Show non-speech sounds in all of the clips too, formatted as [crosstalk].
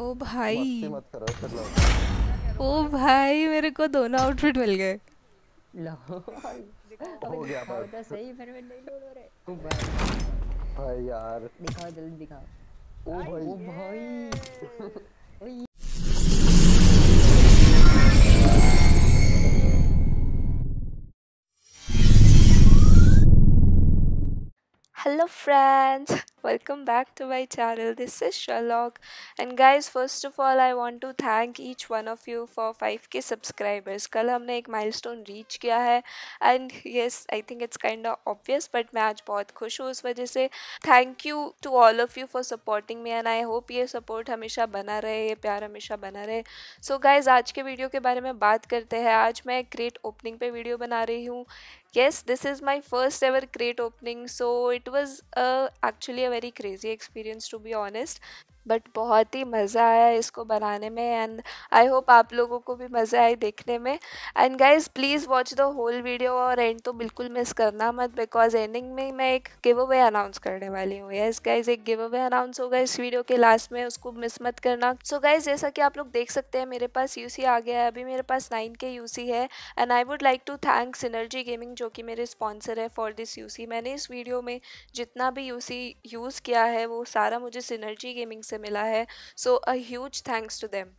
ओ भाई। मत करो ओ भाई मेरे को दोनों आउटफिट मिल गए। लो। हो गया दिखाओ तो सही फिर मैं नहीं रहे। ओ भाई भाई यार। दिखाओ जल्दी दिखाओ। ओ भाई। ओ भाई। ओए hello friends welcome back to my channel this is sherlock and guys first of all i want to thank each one of you for 5k subscribers कल हमने एक milestone reach किया है and yes i think it's kind of obvious but मैं आज बहुत खुश हूँ उस वजह से thank you to all of you for supporting me and i hope ये support हमेशा बना रहे ये प्यार हमेशा बना रहे so guys आज के वीडियो के बारे में बात करते हैं आज मैं ग्रेट ओपनिंग पे वीडियो बना रही हूँ yes this is my first ever crate opening so it was uh, actually a very crazy experience to be honest but बहुत ही मज़ा आया इसको बनाने में एंड आई होप आप लोगों को भी मज़ा आए देखने में। And guys please watch the whole video और एंड तो बिल्कुल मिस करना मत बिकॉज़ एंडिंग में मैं एक गिव अवे अनाउंस करने वाली हूँ। यस गाइज़ एक गिव अवे अनाउंस होगा इस वीडियो के लास्ट में, उसको मिस मत करना। सो so गाइज़ जैसा कि आप लोग देख सकते हैं मेरे पास यूसी आ गया है, अभी मेरे पास नाइन के यूसी है and I would like to thank synergy gaming जो कि मेरे स्पॉन्सर है फॉर दिस यूसी मैंने इस वीडियो में जितना भी यूसी यूज़ किया है वो सारा मुझे सिनर्जी गेमिंग से मिला है। So a huge thanks to them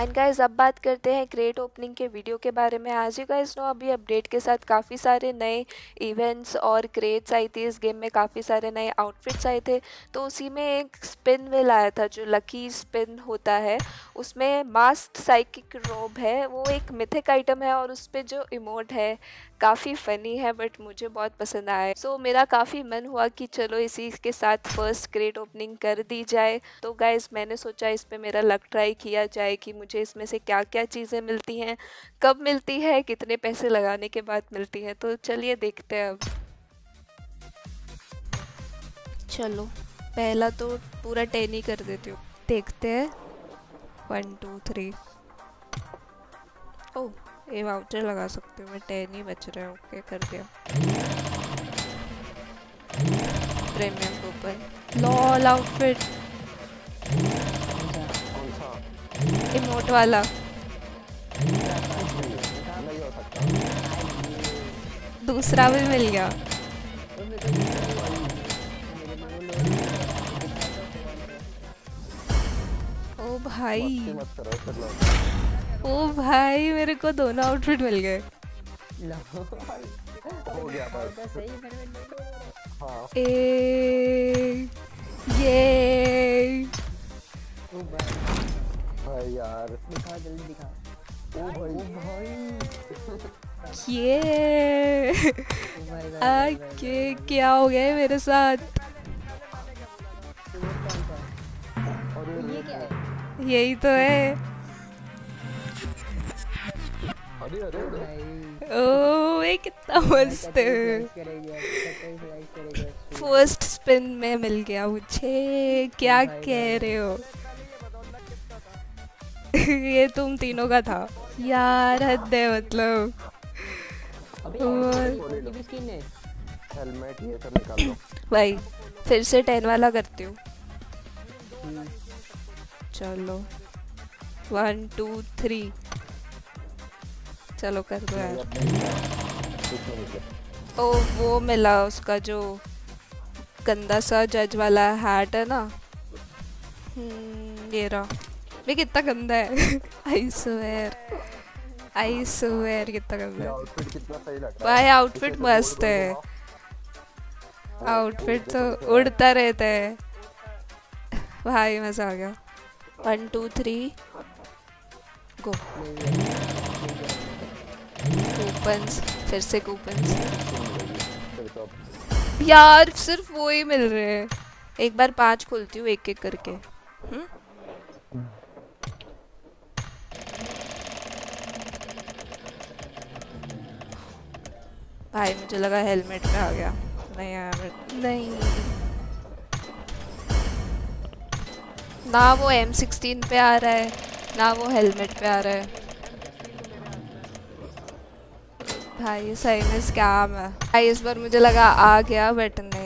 and guys अब बात करते हैं क्रेट ओपनिंग के वीडियो के बारे में। आज यू गाइज़ नो अभी अपडेट के साथ काफ़ी सारे नए इवेंट्स और क्रेट्स आई थी। इस गेम में काफ़ी सारे नए आउटफिट्स आए थे। तो उसी में एक स्पिन विल आया था जो लकी स्पिन होता है। उसमें मास्ट साइकिक रोब है। वो एक मिथिक आइटम है और उस पर जो इमोट है काफ़ी फ़नी है बट मुझे बहुत पसंद आया। सो so, मेरा काफ़ी मन हुआ कि चलो इसी के साथ फ़र्स्ट क्रेट ओपनिंग कर दी जाए। तो गाइज़ मैंने सोचा इस पर मेरा लक ट्राई किया जाए कि मुझे इसमें से क्या क्या चीज़ें मिलती हैं, कब मिलती है, कितने पैसे लगाने के बाद मिलती हैं तो चलिए देखते हैं अब। चलो, पहला तो पूरा टेन ही कर देती हूँ। देखते हैं। वन टू थ्री ओह ये वाउचर लगा सकती हूँ मैं टेन ही बच रहा है। ओके कर दिया। Premium coupon lol outfit emote वाला। दूसरा भी मिल गया। ओ भाई। ओ भाई मेरे को दोनों आउटफिट मिल गए। हो गया हाँ ए ये। भाई यार। दिखाओ जल्दी दिखाओ ओ भाई। ओ भाई। ये। ओ भाई भाई, भाई, भाई, आके क्या हो गया मेरे साथ? यही तो है। अरे अरे अरे। ओ ये कितना मस्त है। फ़र्स्ट स्पिन में मिल गया मुझे। क्या कह रहे हो? [laughs] ये तुम तीनों का था। यार हद है मतलब। भाई फिर से टेन वाला करती हूँ। चलो। वन टू थ्री चलो कर दो यार। ओ वो मिला उसका जो गंदा सा जज वाला हैट है ना? हम्म, ये रहा। ये कितना गंदा है आई स्वेयर आई स्वेयर कितना गंदा है आउटफिट कितना सही लग रहा है भाई आउटफिट मस्त है। आउटफिट तो उड़ता रहता है भाई मज़ा आ गया one two three go coupons फिर से कूपन्स यार सिर्फ़ वो ही मिल रहे हैं एक बार पाँच खोलती हूँ एक एक करके हम्म? भाई, मुझे लगा हेलमेट पे आ गया। नहीं आया मेरे- नहीं। ना वो एम सिक्सटीन पे आ रहा है, ना वो हेलमेट पे आ रहा है। भाई सही में स्कैम है। भाई, इस बार मुझे लगा आ गया बट नहीं।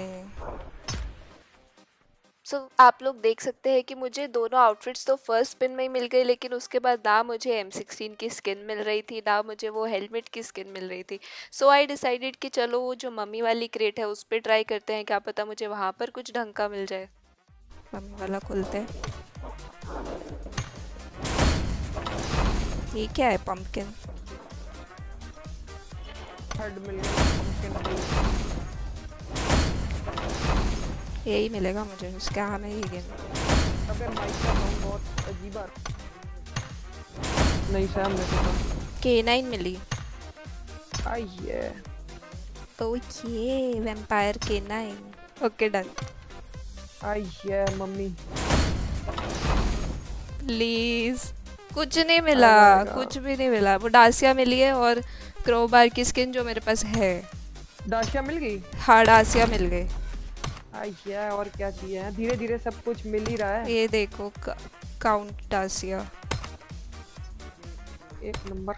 सो so, आप लोग देख सकते हैं कि मुझे दोनों आउटफिट्स तो फ़र्स्ट स्पिन में ही मिल गई लेकिन उसके बाद ना मुझे एम सिक्सटीन की स्किन मिल रही थी ना मुझे वो हेलमेट की स्किन मिल रही थी। सो आई डिसाइडेड कि चलो वो जो मम्मी वाली क्रेट है उस पर ट्राई करते हैं क्या पता मुझे वहाँ पर कुछ ढंग का मिल जाए। मम्मी वाला खोलते हैं। ये क्या है पंपकिन थर्ड मिल गया। यही मिलेगा मुझे स्कैम है ये गेम अबे माइक का साउंड बहुत अजीब आ नहीं सैम के नाइन मिली आइए okay vampire K nine okay done आइए मम्मी प्लीज़ कुछ नहीं मिला. कुछ भी नहीं मिला वो डासिया मिली है और क्रोबार की स्किन जो मेरे पास है दाशिया मिल गई हाँ डासिया मिल गई आइए और क्या चाहिए है? धीरे धीरे सब कुछ मिल ही रहा है। ये देखो काउंट डासिया एक नंबर।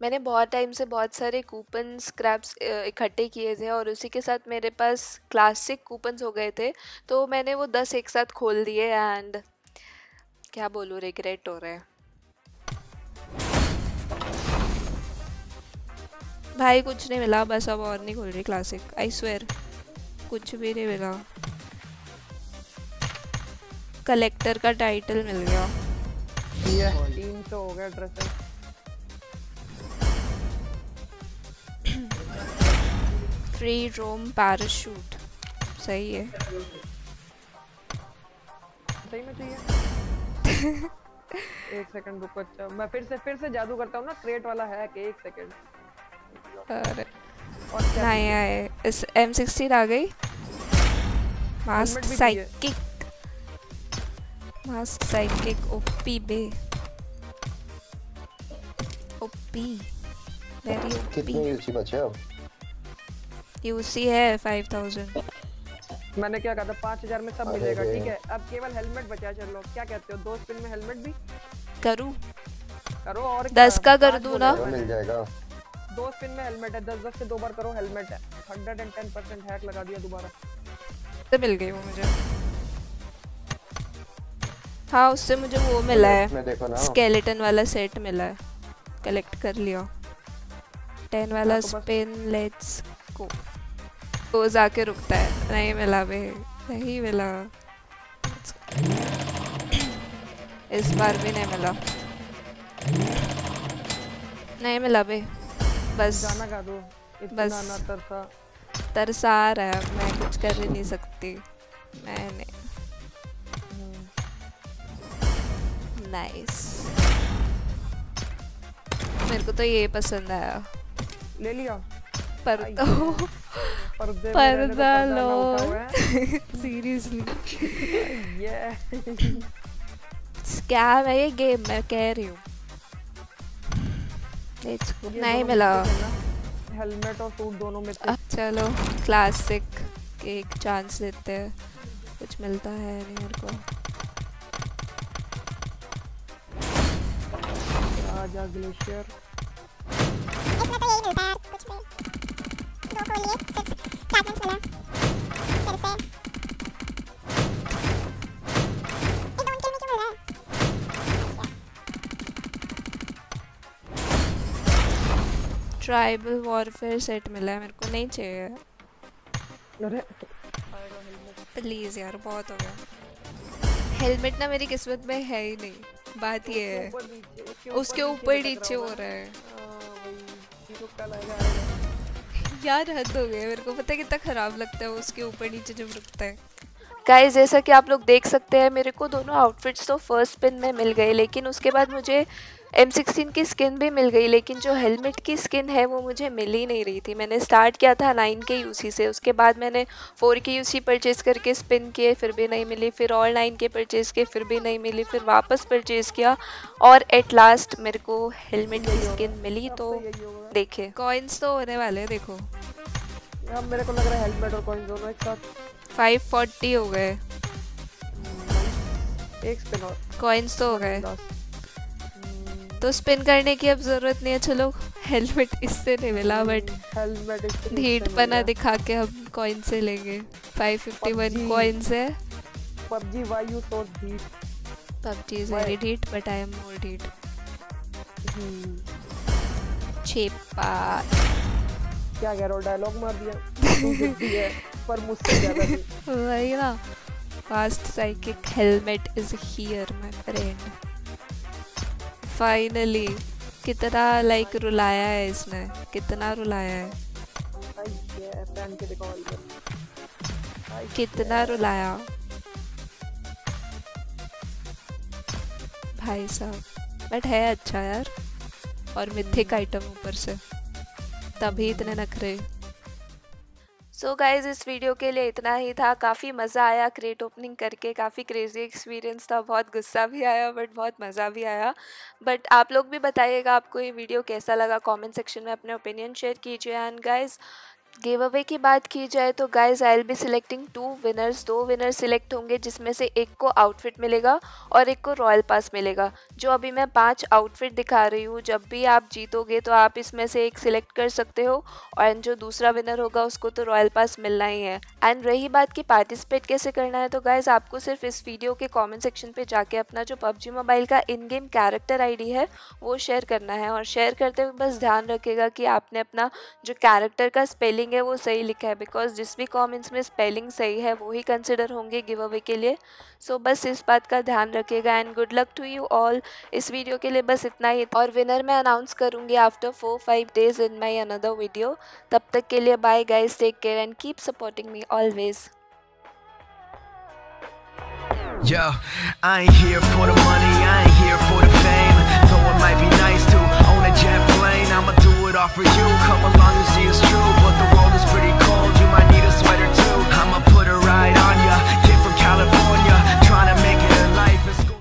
मैंने बहुत टाइम से बहुत सारे कूपन स्क्रैप्स इकट्ठे किए थे और उसी के साथ मेरे पास क्लासिक कूपन्स हो गए थे। तो मैंने वो दस एक साथ खोल दिए एंड क्या बोलूँ रिग्रेट हो रहा है। भाई कुछ नहीं मिला बस अब और नहीं खोल रही क्लासिक आई स्वेयर कुछ भी नहीं मिला। कलेक्टर का टाइटल मिल गया। तीन सौ हो गया ड्रेसेस फ्री रोम पैराशूट सही है। सही में चाहिए। [laughs] एक सेकंड रुको अच्छा। मैं फिर से फिर से जादू करता हूँ ना क्रेट वाला है कि एक सेकंड क्या नहीं आए इस एम सिक्सटीन आ गई। Mask psychic mask psychic OP बे ओपी वेरी कितने ओपी यूसी बचे अब? यूसी है फाइव थाउज़ेंड मैंने क्या कहा था? पाँच हज़ार में सब मिलेगा ठीक है? अब केवल हेलमेट बचा चलो। क्या कहते हो? दो स्पिन में हेलमेट भी? करूँ। करो और दस क्या? का कर दूँ ना? मिल जाएगा। दो स्पिन में हेलमेट है दस दस से दो बार करो हेलमेट है। Hundred and ten percent hack लगा दिया दोबारा। से मिल गई वो मुझे। हाँ उससे मुझे वो मिला है। इसमें देखो ना। स्केलेटन वाला सेट मिला है। कलेक्ट कर लिया। टेन वाला स्पिन लेट्स गो वो जाके रुकता है। नहीं मिला बे नहीं मिला। इस बार भी नहीं मिला। नहीं मिला बे बस गाना गा दो बस। तरसा। तरसा आ रहा है मैं कुछ कर ही नहीं सकती। मैंने। नाइस मेरे को तो ये पसंद आया। ले लिया। पर तो पर्दे लो। सीरियसली ये स्कैम है ये गेम मैं कह रही हूँ। Go. नहीं मिला। हेलमेट और सूट दोनों में अब चलो क्लासिक एक चांस देते हैं कुछ मिलता है नहीं मेरे को राजा ग्लेशियर ट्राइबल वॉरफेयर सेट मिला है मेरे को नहीं चाहिए। अरे। प्लीज़ यार बहुत हो गया। हेलमेट ना मेरी किस्मत में है ही नहीं। बात ये है। उसके ऊपर नीचे हो रहा है। हाँ, आएगा, आएगा। यार हद हो गया। मेरे को पता है कितना खराब लगता है उसके ऊपर नीचे जब रुकता है। गाइस जैसा कि आप लोग देख सकते हैं मेरे को दोनों आउटफिट्स तो फ़र्स्ट पिन में मिल गए लेकिन उसके बाद मुझे एम सिक्सटीन की स्किन भी मिल गई लेकिन जो हेलमेट की स्किन है वो मुझे मिल ही नहीं रही थी। मैंने स्टार्ट किया था नाइन के यूसी से उसके बाद मैंने फोर के यूसी परचेज़ करके स्पिन किए फिर भी नहीं मिली फिर और नाइन के परचेज़ किए फिर भी नहीं मिली फिर वापस परचेज़ किया और एट लास्ट मेरे को हेलमेट की स्किन मिली तो देखे। कॉइन्स तो होने वाले हैं देखो। अब मेरे को लग रहा है हेलमेट और कॉइन दोनों एक साथ। 540 हो गए। एक स्पिन और। कॉइन्स तो हो गए। तो स्पिन करने की अब ज़रूरत नहीं है चलो हेलमेट इससे नहीं मिला बट हेलमेट ढीठ पना दिखा के हम कॉइन से लेंगे 551 PUBG कॉइन्स है PUBG, why you so deep? PUBG is Why? very deep, but I am more deep. Hmm. Chepa. क्या कह रहा हो डायलॉग मार दिया पर मुझसे ज़्यादा [laughs] वही ना fast psychic helmet is here my friend finally कितना लाइक रुलाया है इसने? कितना रुलाया है? कितना रुलाया? भाई साहब बट है अच्छा यार और मिथिक आइटम ऊपर से। तभी इतने नखरे। सो गाइज़ इस वीडियो के लिए इतना ही था। काफ़ी मज़ा आया क्रेट ओपनिंग करके, काफ़ी क्रेजी एक्सपीरियंस था। बहुत गुस्सा भी आया बट बहुत मज़ा भी आया। बट आप लोग भी बताइएगा आपको ये वीडियो कैसा लगा। कमेंट सेक्शन में अपने ओपिनियन शेयर कीजिए। एंड गाइज़ गिव अवे की बात की जाए तो guys I'll be selecting two winners दो विनर सिलेक्ट होंगे, जिसमें से एक को आउटफिट मिलेगा और एक को रॉयल पास मिलेगा। जो अभी मैं पाँच आउटफिट दिखा रही हूँ, जब भी आप जीतोगे तो आप इसमें से एक सिलेक्ट कर सकते हो और जो दूसरा विनर होगा, उसको तो रॉयल पास मिलना ही है। एंड रही बात की पार्टिसिपेट कैसे करना है तो गाइज़ आपको सिर्फ़ इस वीडियो के कॉमेंट सेक्शन पर जाके अपना जो पबजी मोबाइल का इन गेम कैरेक्टर आईडी है, वो शेयर करना है। और शेयर करते हुए बस ध्यान रखेगा कि आपने अपना जो कैरेक्टर का स्पेलिंग है वो सही लिखा है बिकॉज़ जिस भी कमेंट्स में स्पेलिंग सही है वो ही कंसिडर होंगे गिव अवे के लिए। सो so, बस इस बात का ध्यान रखिएगा and good luck to you all इस वीडियो के लिए। बस इतना ही। और विनर मैं अनाउंस करूँगी after four five days in my another video तब तक के लिए bye guys take care and keep supporting me always Yo, I ain't here for the money, I ain't here for the fame. Though it might be all for you. Come along and see it's true, but the